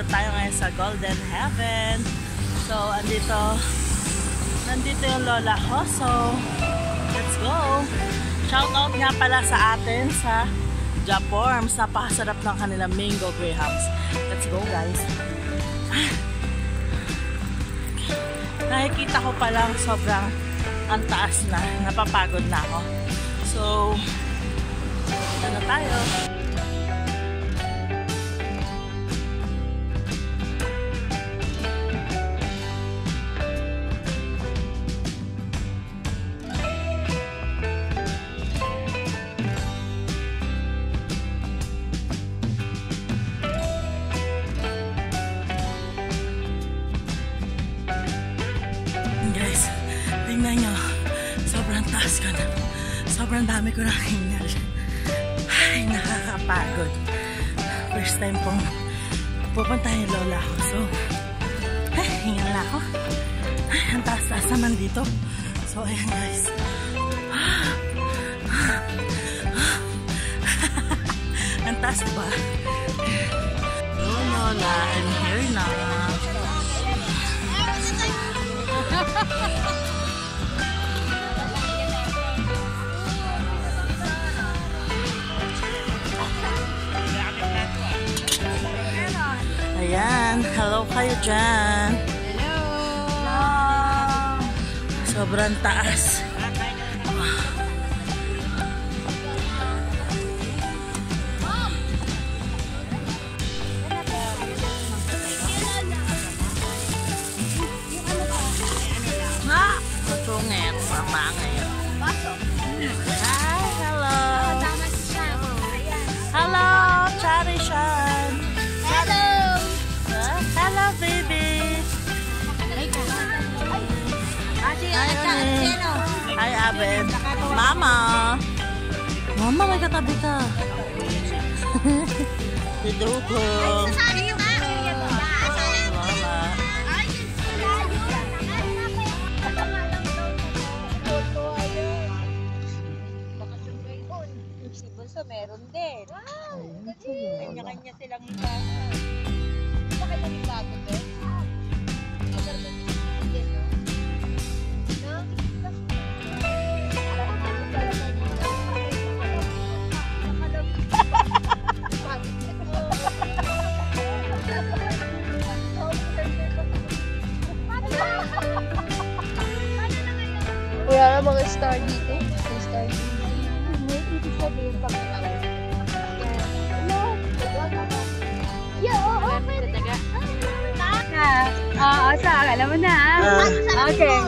What's up mga maharasas? Andito tayo ngayon sa Golden Heaven. So, andito, nandito yung lola ko. So, let's go. Shout out nga pala sa atin sa Japorms. Napakasarap ng kanilang mango grahams. Let's go guys. Nakikita ko palang sobrang ang taas na. Napapagod na ako. So, ano tayo? Tingnan nyo. Sobrang taas ko na. Sobrang dami ko na hingal. Ay, nakakapagod. First time pong pupunta yung lola ko. So, ay, hingal na ako. Ay, ang taas-taas naman dito. So, ayan guys. ang taas, diba? Hello, Lola. I'm here na. Ayan, hello kayo dyan. Hello. Sobrang taas. Hi, Abed. Mama. Mama, may katabi ka. si. Si Bunso meron din. Lola. Kanya-kanya silang iba. Kanya ni Bago din. Wala na mga star dito. May star dito. May ibig sabihin pag Ano? Yo, oo, pwede. Oo, sa alam mo na. Ah. Okay.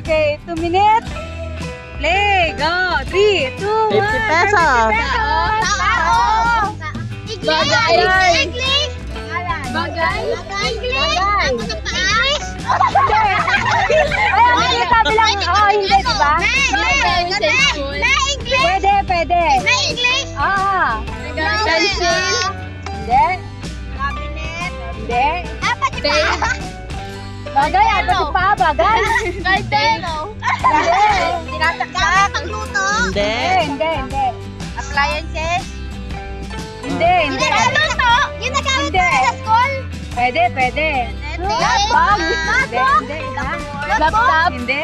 Okay, two minutes. Play. Go. Three, two, 50 one. pesos. Bagay. English! Bagay. English! Ako taas! Ay, hindi sabi lang. Oo, hindi, di ba? May English! Pwede, pwede. May English! Ah, Pencil. hindi. Cabinet! Hindi. Apat yung pa! Bagay, apat yung pa, bagay. Garden! Hindi. Tinataktak! Pagluto! Hindi. Hindi, hindi. Appliances! Hindi, hindi. nagluto! Yung nagamit Hindi. mo sa school! Pwede, pwede. Laptop! Hindi, hindi. Laptop. Hindi.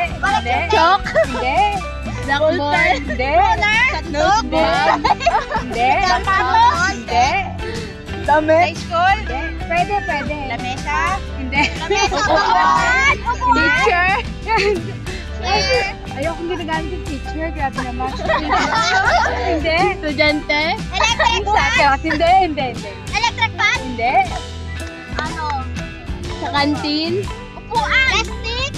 Chalk. Hindi. Blackboard. Hindi. Notebook! Hindi. Sapatos! Hindi. Damit! Sa school! Pwede, pwede. Lamesa! Hindi. Lamesa! Upuan! Upuan! Teacher. Chair! Ayoko ginagamit yung teacher. Grabe naman. Hindi. Estudyante. Electric fan! hindi, hindi, hindi. Electric fan! Hindi. Ano? Sa canteen. Upuan! Plastic!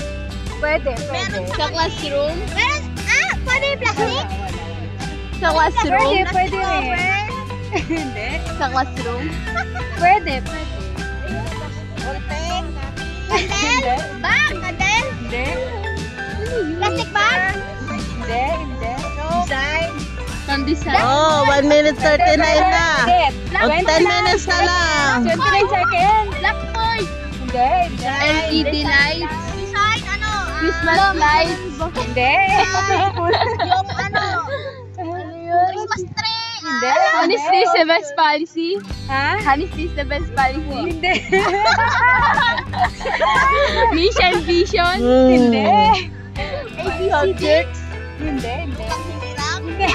Pwede, pwede. Meron Sa classroom. Meron, ah, pwede yung plastic? Sa classroom. pwede rin. Cover? Hindi. Sa classroom. Pwede, pwede. Ballpen? Hindi. Candle? Bag? Candle? Hindi. Plastic bag? Hindi, hindi. Design? Pang-design. Oh, 1 minute 39 na. O, 10 minutes na lang. 29 seconds. Hindi. LED lights. Design, ano? ah, Christmas lights. Hindi. yung ano? Christmas tree? Hindi. Honesty is the best policy. Ha? Honesty is the best policy. Hindi. Mission, vision. Hindi. Subjects. Hindi, hindi.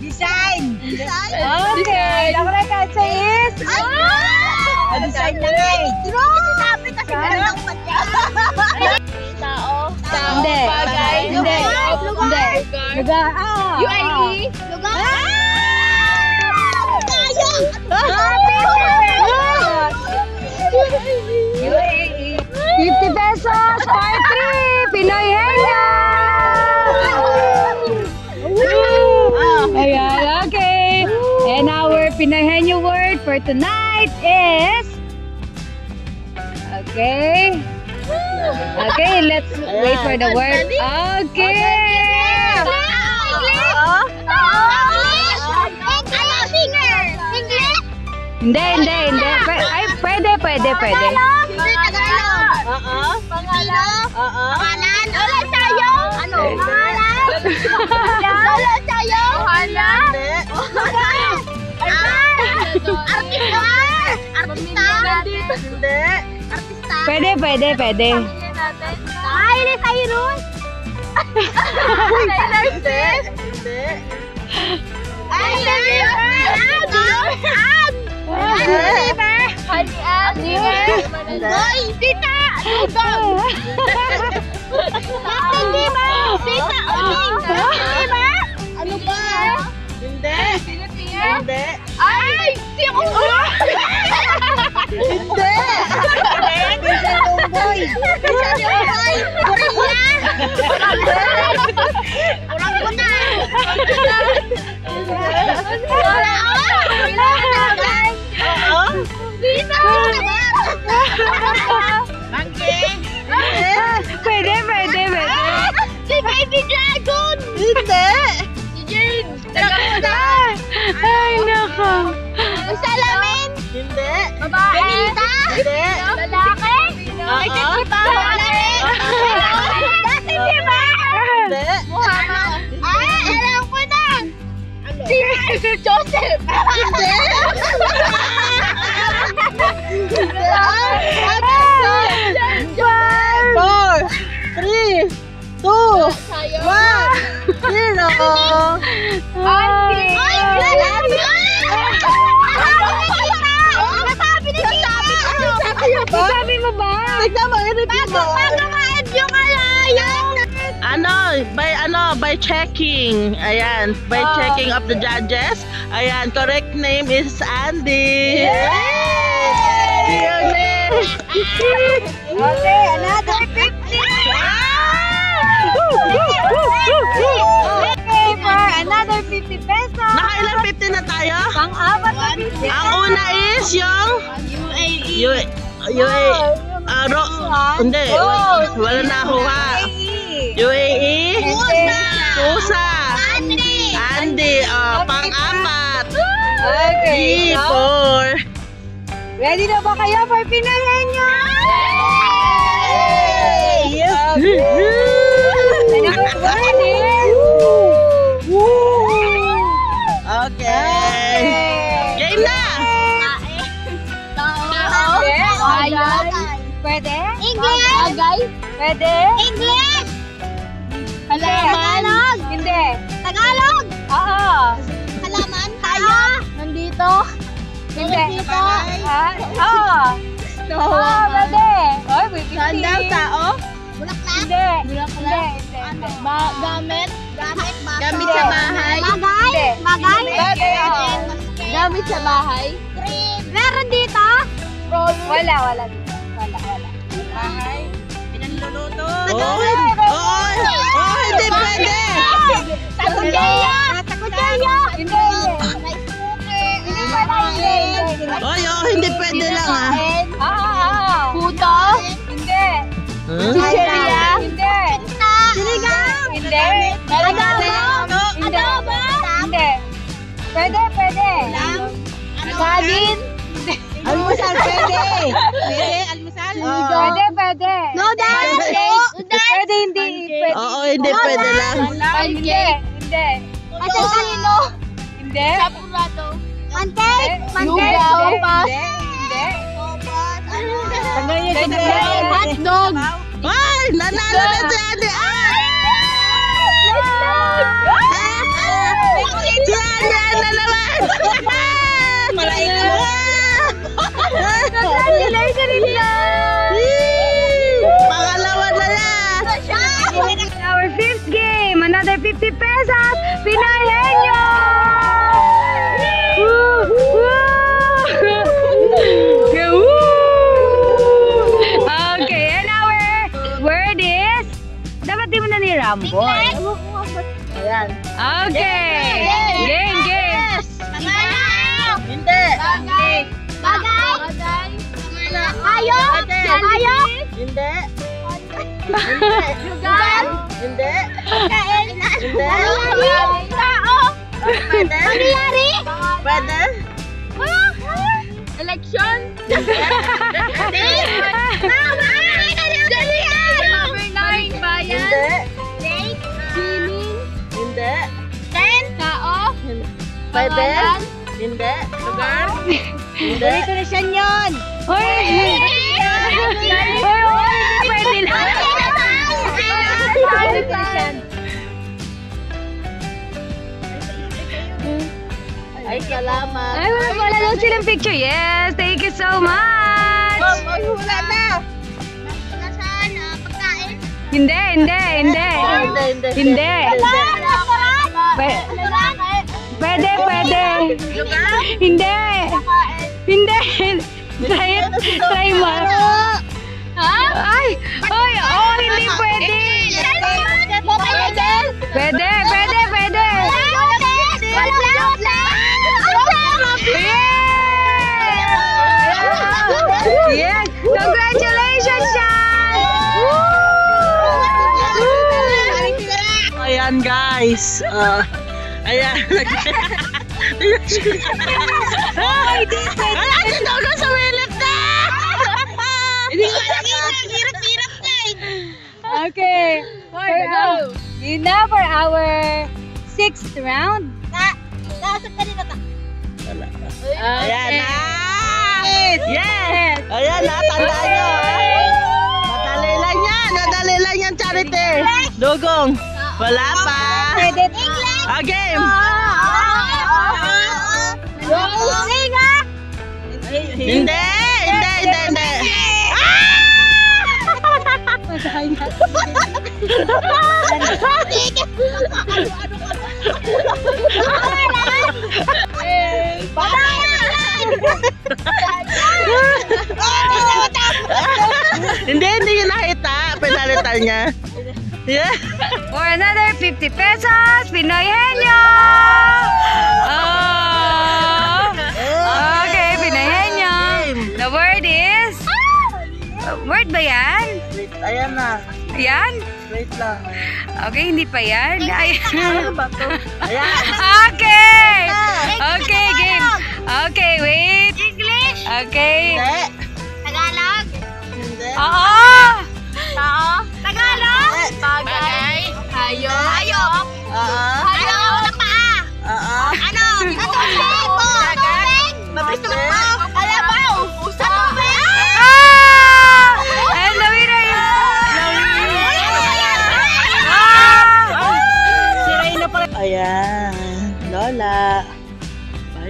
Design. Design. Okay, the correct answer is... Ah! Design na nga eh. Sinabi kasi ganun pa niya. Tao. Tao. Hindi. Bagay. Hindi. Lugar. Lugar. UAE. Lugar. Sayang. UAE. 50 pesos for 3. Pinoy Henyo. Ayan, okay. And our Pinoy Henyo word for tonight is... Okay. Okay, let's wait for the word. Okay. Hindi, hindi, hindi. Pwe- Ay, pwede, pwede, pwede. Oo. Pangalan? Oo. Pangalan? Wala tayo? Ano? Pangalan? Wala tayo? Pangalan? Artista? Artista? Hindi. Artista? Pwede, pwede, pwede. Miley Cyrus? Taylor Swift? Hindi. Ay, hindi. Honey Ann? Boy, tita! Dugong! Hindi ba? Tita Uling! Hindi ba? Ano ba? Hindi. Hindi. Ay! Si Ulo! Hindi! Hindi si Unggoy! Hindi si Unggoy! Gorilla! Kurang ko na! Wala ako! Kailangan Oo? Dito! Monkey! Pwede, pwede, pwede. Si Baby Dragon! Hindi! Hindi! Lalaki! Oo! Lalaki! Dati di ba? Hindi! Muhammad! Ay, alam ko na! Si Joseph! Hindi! Tignan mo, i-repeat mo. Bago ma-end yung ala, yung... Ano, by ano, by checking. Ayan, by Oh. checking of the judges. Ayan, correct name is Andy. Yay! Okay, another 50. Okay, for another 50 pesos. Nakailan 50 na tayo? Pang-apat na 50 Ang una is yung UAE. U UA ah, ro- hindi, wala na ako ha. UAE, Pusa, Andy! Andy, oh, pang-apat. Okay, so, Four. ready na ba kayo for Pinayan nyo? Yes. The number one is... Pwede? English. Bagay. Pwede? English. Halaman? Tagalog. Hindi. Tagalog. Oo. Halaman. Tayo. Nandito. Hindi. Dito. Ha? Oo. Oo, pwede. Oy, may 50. tao. Bulaklak. Hindi. Bulaklak. Hindi, hindi. Ba gamit. Gamit. Gamit sa bahay. Bagay. Hindi. Bagay. Oo. Gamit sa bahay. Meron dito. Wala, wala. Wala, kutsaya. Hindi, hindi. Rice cooker. Hindi pala, hindi, hindi, hindi. Oy, oh, hindi pwede lang ah. Ah, ah, ah. Puto. Hindi. Chicheria. Hindi. Sinigang. Hindi. Adobo. Adobo. Hindi. Pwede, pwede. Kanin. Almusal pwede. Pwede, almusal. Pwede, pwede. Noodles. Pwede, hindi. Pwede. Oo, hindi pwede lang. Hindi. Hindi. Asasino. Hindi. Sapurado. Mantek. Mantek. Lugaw. Sopas. Hindi. Sopas. Ano? Tanggal yun, Hindi. tanggal. Hotdog. Ay! Nanalo na si Ate Ay! Yan! Rambo. Ayan. Okay, game, game. Hindi. Bagay. Bagay. Ayo. Ayo. Hindi. Lugar. Hindi. Kain. Hindi. Tao. Pwede. Pwede. Election. Overnight Pangalan. Hindi. Lugar. Hindi. Decoration yun. Hoy! Hoy, hoy, pwede na. Ay, salamat. Ay, wala pala daw silang picture. Yes, thank you so much. Ma'am, ay hula na. Ah? Hindi, hindi, hindi. Hindi, hindi. Hindi. Pwede, pwede. Hindi. Hindi. Try, try mo. Ay, ay, oh, hindi pwede. Mobile Legends? Pwede, pwede, pwede. Yeah! Congratulations, Sean! Ayan guys. Uh, ayan. Ay, di pwede. Ay, ate daw na sa wilip na! Hindi ko Hirap-hirap na eh. Okay. For our, yun na for our sixth round. Ayan na! Yes! Ayan na, tandaan nyo ha. Madali lang yan. Madali lang yan, Charity. Dugong. Wala pa. Ah, game. Hindi, hindi, hindi, hindi. Hindi, hindi yun nakita. Pinalitan niya. Yeah. For another 50 pesos, Pinoy Henyo! Oh! Okay, Pinoy Henyo. The word is... Word ba yan? Wait, ayan na. Yan? Wait lang. Okay, hindi pa yan. Ay- Ano ba to? Ayan. okay! Okay, game. Okay, wait. English. Okay.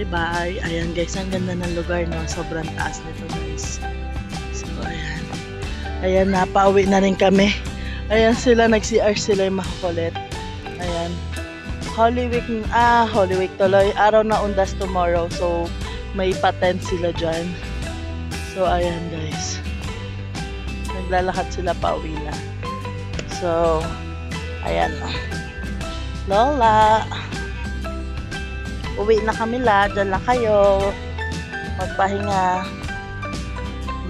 Bye-bye. Ayan guys, ang ganda ng lugar no. Sobrang taas nito guys. So ayan. Ayan na, pauwi na rin kami. Ayan sila, nag-CR sila yung makukulit. Ayan. Holy Week, ah, Holy Week tuloy. Araw na undas tomorrow. So, may patent sila dyan. So, ayan guys. Naglalakad sila pauwi na. So, ayan. Lola. Uwi na kami la. Diyan lang kayo. Magpahinga.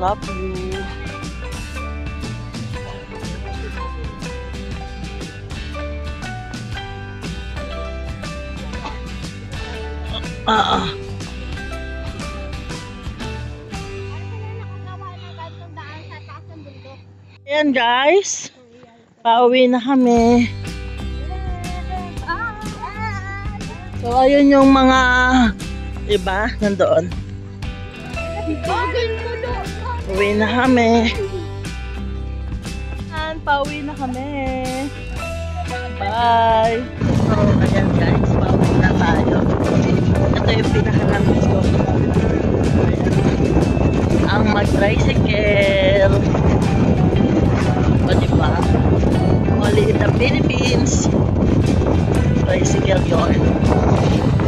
Love you. Ah, ah. Ayan guys. Pauwi na kami. So, ayun yung mga iba nandoon. Uwi na kami. Yan, pauwi na kami. Bye! So, ayan guys, pauwi na tayo. Ito yung pinaka-namiss ko. Ang mag-tricycle. O, diba? Only in the Philippines. Tricycle yun.